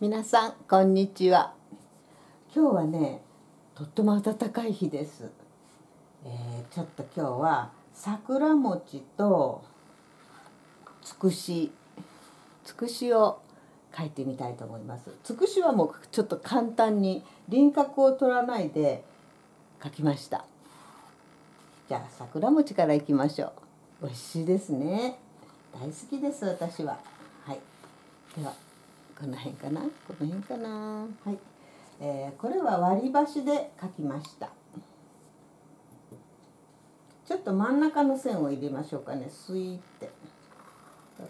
皆さんこんにちは。今日はねとっても暖かい日です、えーちょっと今日は桜餅とつくし。つくしを描いてみたいと思います。つくしはもうちょっと簡単に輪郭を取らないで描きました。じゃあ桜餅からいきましょう。美味しいですね。大好きです私は。はい。ではこの辺かな？この辺かな？はい、えーこれは割り箸で描きました。ちょっと真ん中の線を入れましょうかね。スイーって。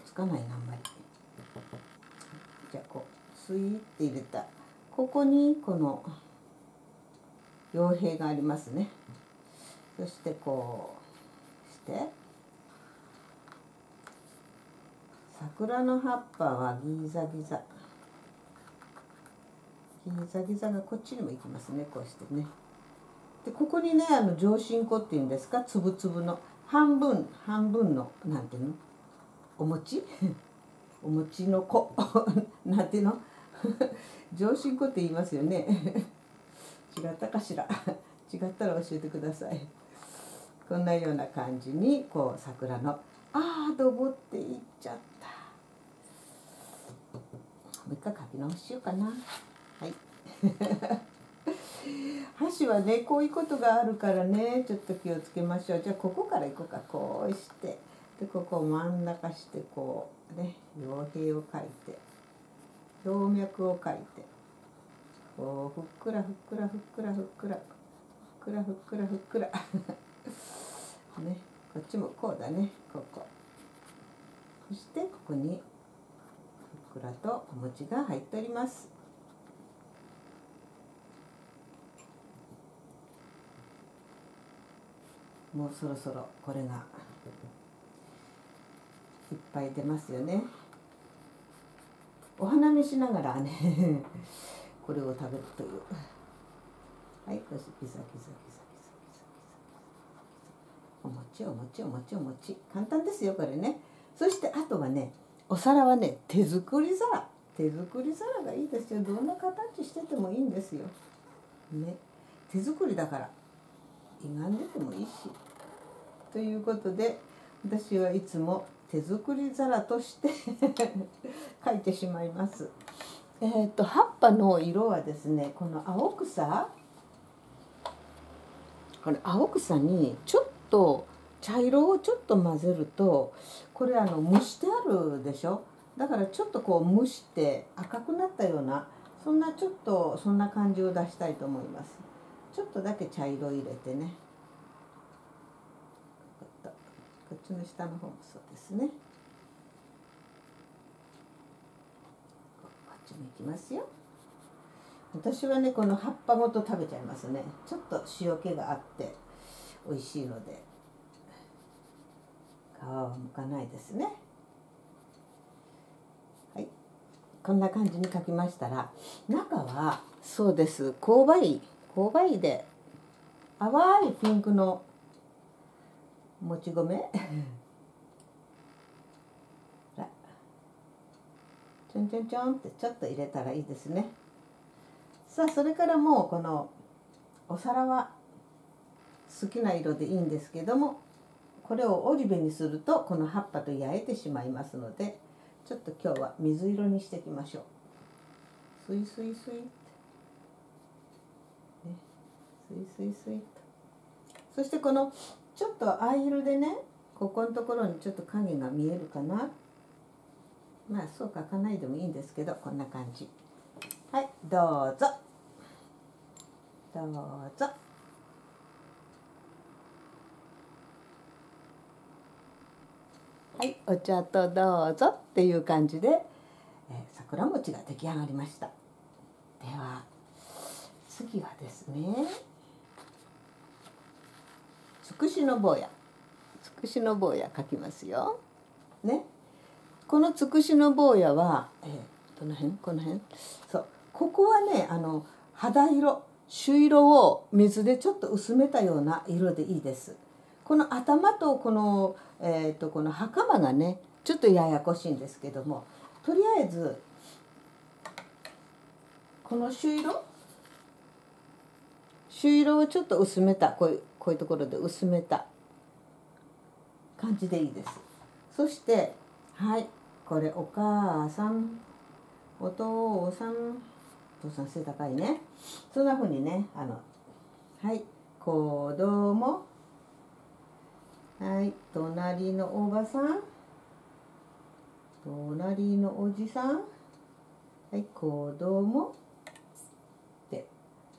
つかないなあんまり。じゃあこうスイーって入れた。ここにこの傭兵がありますね。そしてこうして。桜の葉っぱはギザギザ。ザギザがこっちにも行きますねこうしてね。でここにねあの上新粉っていうんですかつぶつぶの半分半分のなんていうの？お餅？お餅の粉 なんていうの？上新粉って言いますよね。違ったかしら？違ったら教えてください。こんなような感じにこう桜のああどぼっていっちゃった。もう一回書き直しようかな。はい。箸はねこういうことがあるからねちょっと気をつけましょう。じゃあここからいこうか。こうして。でここを真ん中してこうね傭兵を書いて。葉脈を書いて。こうふっくらふっくらふっくらふっくら。ふっくらふっくらふっくら。ね。こっちもこうだね。ここ。そしてここにふっくらとお餅が入っております。もうそろそろこれがいっぱい出ますよね。お花見しながらね これを食べるという。はいこうしてギザギザギザギザギザギザお餅お餅お餅お餅簡単ですよこれねそしてあとはねお皿はね手作り皿手作り皿がいいですよどんな形しててもいいんですよね手作りだから歪んでてもいいしということで私はいつも手作り皿として 描いてしまいます。えっ、と葉っぱの色はですねこの青草。この青草にちょっと茶色をちょっと混ぜるとこれあの蒸してあるでしょ？だからちょっとこう蒸して赤くなったようなそんなちょっとそんな感じを出したいと思います。ちょっとだけ茶色入れてねこっこっちの下の方もそうですね。こっちもいきますよ。私はねこの葉っぱごと食べちゃいますね。ちょっと塩気があって美味しいので。皮は剥かないですね。はい。こんな感じに描きましたら中はそうです。勾配。勾配で淡いピンクのもち米？ちょんちょんちょんってちょっと入れたらいいですね。さあそれからもうこのお皿は好きな色でいいんですけどもこれをオリベにするとこの葉っぱと焼いてしまいますのでちょっと今日は水色にしていきましょう。スイスイスイって。ね。スイスイスイと。そしてこのちょっと藍色でねここのところにちょっと影が見えるかな。まあそう描かないでもいいんですけどこんな感じ。はいどうぞ。どうぞ。はいお茶とどうぞっていう感じで、えー桜餅が出来上がりました。では次はですね。くしの坊や。つくしの坊や描きますよ。ね。このつくしの坊やは、えー、どの辺？この辺？そう。ここはねあの肌色朱色を水でちょっと薄めたような色でいいです。この頭とこの,、えー、とこの袴がねちょっとややこしいんですけどもとりあえずこの朱色？朱色をちょっと薄めたこういうこういうところで薄めた感じでいいです。そしてはいこれお母さんお父さんお父さん背高いね。そんな風にねあのはい子供。はい隣のおばさん。隣のおじさん。はい子供。って。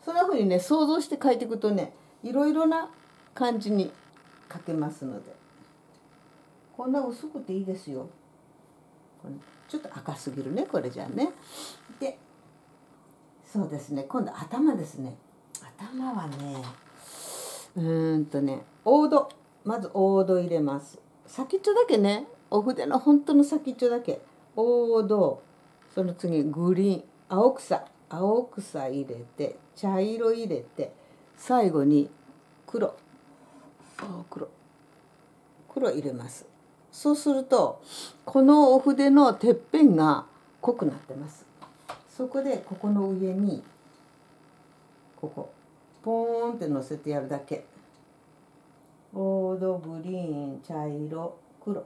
そんな風にね想像して書いていくとねいろいろな感じに書けますので。こんな薄くていいですよ。ちょっと赤すぎるね。これじゃあね。でそうですね。今度頭ですね。頭はねうーんとね黄土まず黄土入れます。先っちょだけね。お筆の本当の先っちょだけ。黄土その次グリーン。青草。青草入れて茶色入れて。最後に黒。黒。黒入れます。そうするとこのお筆のてっぺんが濃くなってます。そこでここの上にここポーンって乗せてやるだけ。オードグリーン茶色黒。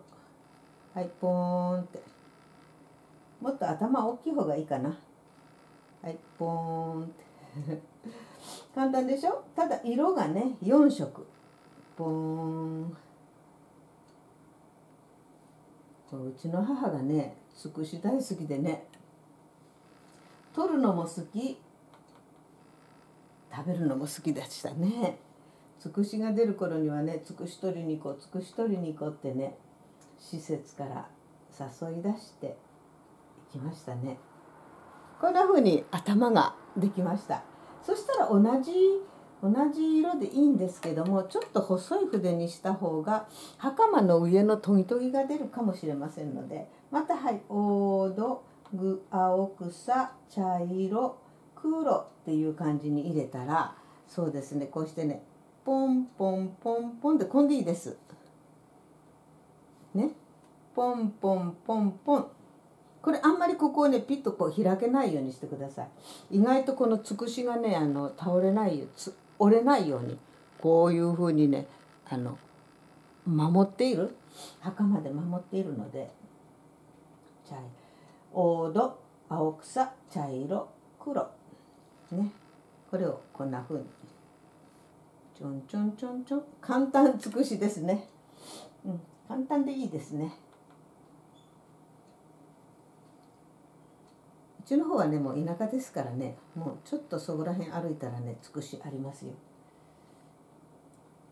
はいポーンって。もっと頭大きい方がいいかな。はいポーンって。簡単でしょ？ただ色がね4色。ポーン。うちの母がねつくし大好きでね取るのも好き食べるのも好きでしたね。つくしが出る頃にはねつくし取りに行こうつくし取りに行こうってね施設から誘い出して行きましたね。こんな風に頭ができました。そしたら同じ同じ色でいいんですけどもちょっと細い筆にした方が袴の上のトギトギが出るかもしれませんのでまたはい黄土具青草茶色黒っていう感じに入れたらそうですねこうしてねポンポンポンポンってこんでいいです。ねポンポンポンポンこれあんまりここをねピッとこう開けないようにしてください。意外とこのつくしがねあの倒れないよ折れないようにこういうふうにねあの守っている？墓まで守っているので茶黄土青草茶色黒。ね。これをこんなふうに。ちょんちょんちょんちょん。簡単尽くしですね、うん、簡単でいいですねうちの方はねもう田舎ですからねもうちょっとそこら辺歩いたらねつくしありますよ。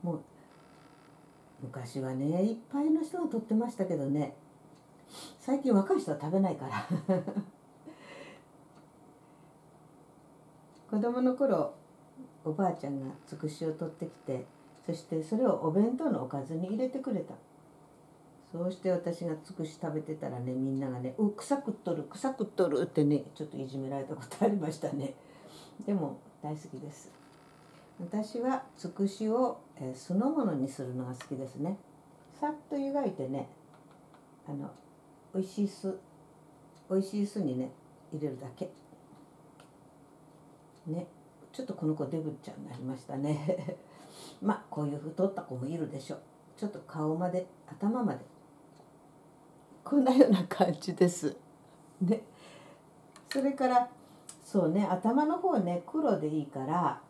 もう昔はねいっぱいの人が取ってましたけどね最近若い人は食べないから。子供の頃おばあちゃんがつくしを取ってきてそしてそれをお弁当のおかずに入れてくれた。そうして私がつくし食べてたらねみんながね「う臭くっとる臭くっとる」ってねちょっといじめられたことありましたね。でも大好きです。私はつくしを、えー、酢の物にするのが好きですね。さっと湯がいてねあの美味しい酢美味しい酢にね入れるだけ。ねちょっとこの子デブちゃんになりましたね。まあこういう太った子もいるでしょう。ちょっと顔まで頭までこんなような感じです。ね、それからそうね頭の方ね黒でいいから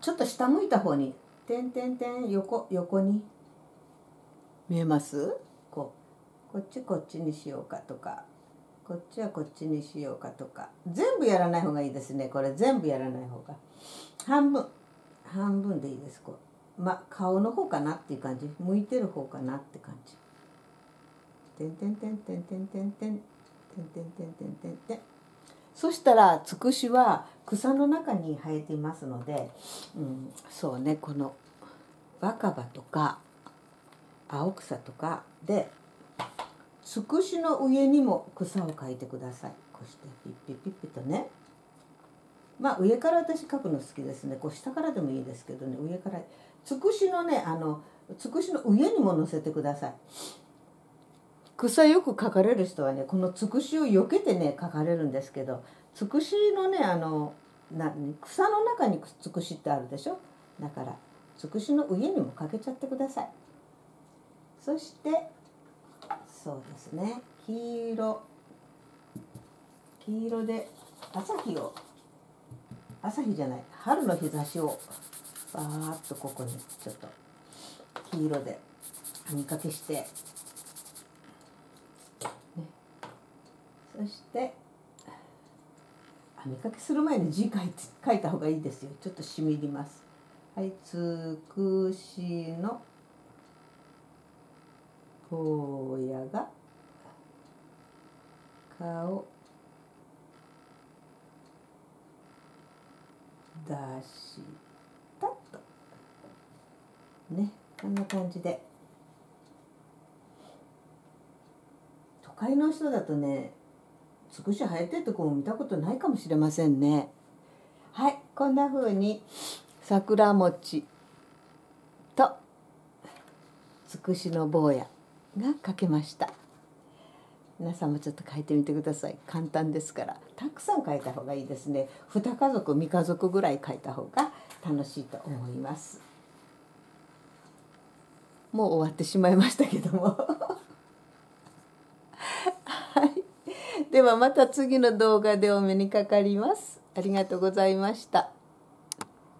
ちょっと下向いた方に点点点横横に。見えます？こう。こっちこっちにしようかとか。こっちはこっちにしようかとか。全部やらない方がいいですねこれ。全部やらない方が。半分。半分でいいですこう。まあ顔の方かなっていう感じ。向いてる方かなって感じ。てんてんてんてんてんてんてんてんてんてんてんてんてんそしたらつくしは草の中に生えていますので、うん、そうねこの若葉とか青草とかでつくしの上にも草を描いてくださいこうしてピッピッピッピとねまあ上から私描くの好きですねこう下からでもいいですけどね上からつくしのねあのつくしの上にも乗せてください草よく描かれる人はねこのつくしを避けてね描かれるんですけどつくしのねあのな草の中につくしってあるでしょ？だからつくしの上にもかけちゃってください。そしてそうですね。黄色。黄色で朝日を朝日じゃない春の日差しをバーッとここにちょっと黄色で網かけして、そして網かけする前に字書いて書いた方がいいですよ。ちょっとしみります。はいつくしの荒野が顔出したと。ねこんな感じで。都会の人だとねつくし生えてるとこも見たことないかもしれませんね。はいこんな風に桜餅とつくしの坊やが描けました。皆さんもちょっと書いてみてください。簡単ですから。たくさん書いた方がいいですね。2家族3家族ぐらい書いた方が楽しいと思います。もう終わってしまいましたけどもはいではまた次の動画でお目にかかります。ありがとうございました。